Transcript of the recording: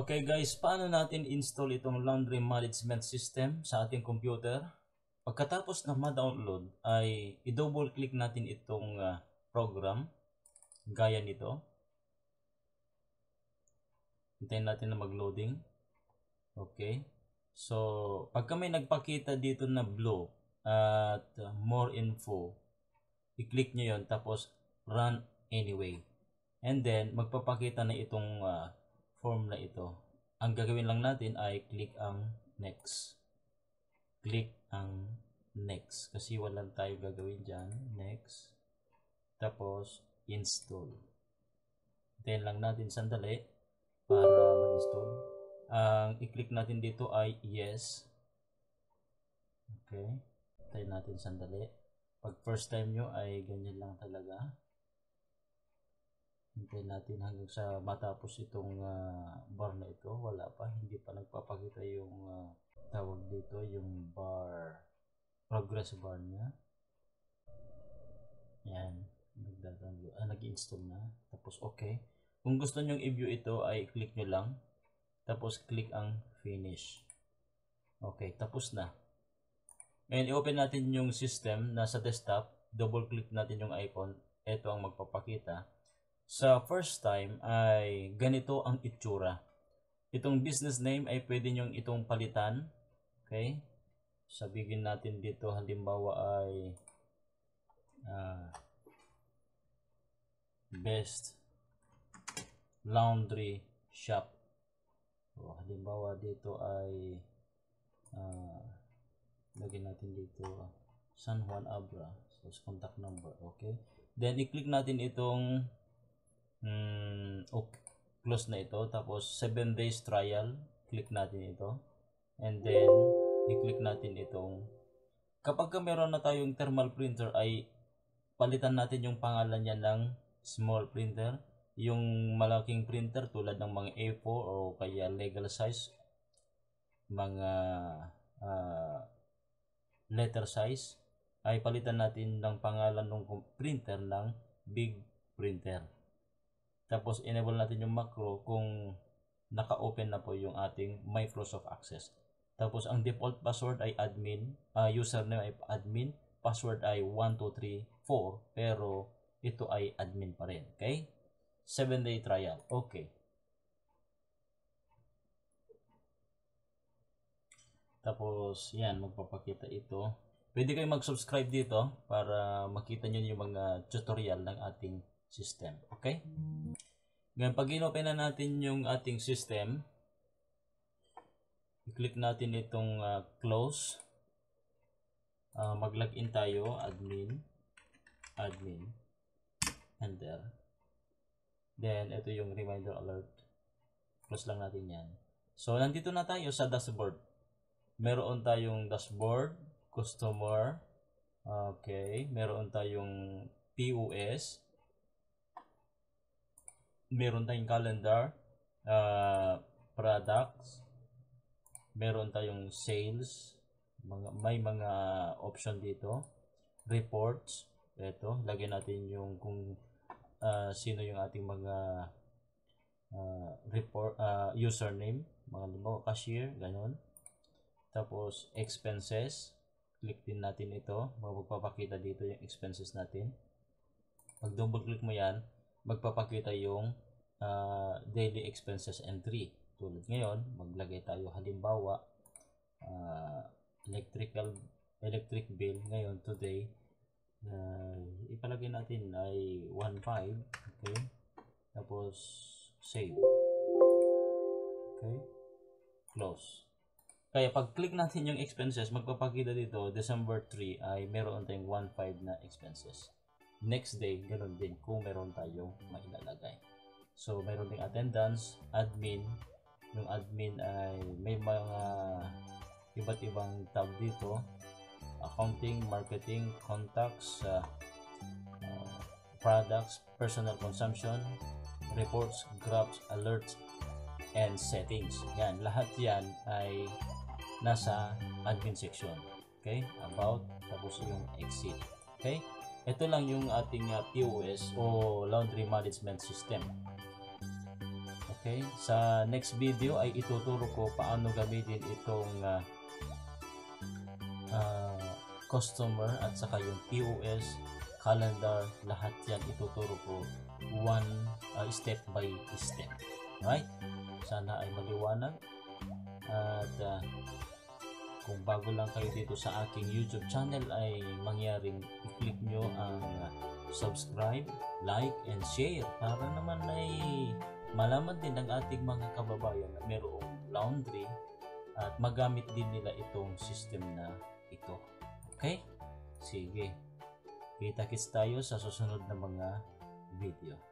Okay guys, paano natin install itong laundry management system sa ating computer? Pagkatapos na ma-download ay i-double click natin itong uh, program gaya nito. Hintayin natin na mag-loading. Okay. So, pagka may nagpakita dito na blue at uh, more info, i-click nyo yon tapos run anyway. And then, magpapakita na itong uh, form na ito. Ang gagawin lang natin ay click ang next. Click ang next. Kasi wala tayo gagawin dyan. Next. Tapos, install. Then lang natin sandali para ma-install. Ang i-click natin dito ay yes. Okay. Tayo natin sandali. Pag first time nyo ay ganyan lang talaga. Hintayin natin hanggang sa matapos itong uh, bar na ito. Wala pa. Hindi pa nagpapakita yung uh, tawag dito, yung bar, progress bar niya. Yan. Nagdadownload. Ah, nag-install na. Tapos okay. Kung gusto nyong i-view ito ay click nyo lang. Tapos click ang finish. Okay, tapos na. Ngayon, i-open natin yung system nasa desktop. Double click natin yung icon. Ito ang magpapakita sa first time ay ganito ang itsura. Itong business name ay pwede nyong itong palitan. Okay? Sabihin natin dito halimbawa ay uh, best laundry shop. So, halimbawa dito ay uh, lagyan natin dito San Juan Abra. So, contact number. Okay? Then, i-click natin itong mm, okay, close na ito. Tapos 7 days trial, click natin ito. And then, i-click natin itong kapag ka meron na tayong thermal printer ay palitan natin yung pangalan niya ng small printer. Yung malaking printer tulad ng mga A4 o kaya legal size, mga uh, letter size, ay palitan natin ng pangalan ng printer ng big printer. Tapos enable natin yung macro kung naka-open na po yung ating Microsoft Access. Tapos ang default password ay admin, uh, username ay admin, password ay 1234 pero ito ay admin pa rin. Okay? 7 day trial. Okay. Tapos, yan, magpapakita ito. Pwede kayo mag-subscribe dito para makita nyo yung mga tutorial ng ating system. Okay? Ngayon, pag inopen na natin yung ating system, i-click natin itong uh, close. Uh, mag-login tayo, admin, admin, enter. Then, ito yung reminder alert. Close lang natin yan. So, nandito na tayo sa dashboard. Meron tayong dashboard, customer, okay, meron tayong POS, meron tayong calendar, uh, products, meron tayong sales, mga, may mga option dito, reports, ito, lagyan natin yung kung uh, sino yung ating mga uh, report, uh, username, mga limbawa cashier, ganun. Tapos expenses, click din natin ito, magpapakita dito yung expenses natin. Pag double click mo yan, magpapakita yung uh, daily expenses entry. Tulad ngayon, maglagay tayo halimbawa uh, electrical electric bill ngayon today uh, ipalagay natin ay 1.5 okay? Tapos save. Okay? Close. Kaya pag click natin yung expenses magpapakita dito December 3 ay meron tayong 1.5 na expenses next day, ganoon din kung meron tayong mailalagay. So, meron ding attendance, admin. Yung admin ay may mga iba't ibang tab dito. Accounting, marketing, contacts, uh, uh, products, personal consumption, reports, graphs, alerts, and settings. Yan, lahat yan ay nasa admin section. Okay? About, tapos yung exit. Okay? Ito lang yung ating uh, POS o Laundry Management System. Okay? Sa next video ay ituturo ko paano gamitin itong ah, ah, customer at saka yung POS, calendar, lahat yan ituturo ko one ah, step by step. Right? Sana ay maliwanag. At ah, kung bago lang kayo dito sa aking YouTube channel ay mangyaring i-click nyo ang ah, subscribe, like, and share para naman ay malaman din ng ating mga kababayan na mayroong laundry at magamit din nila itong system na ito. Okay? Sige. Kita-kits tayo sa susunod na mga video.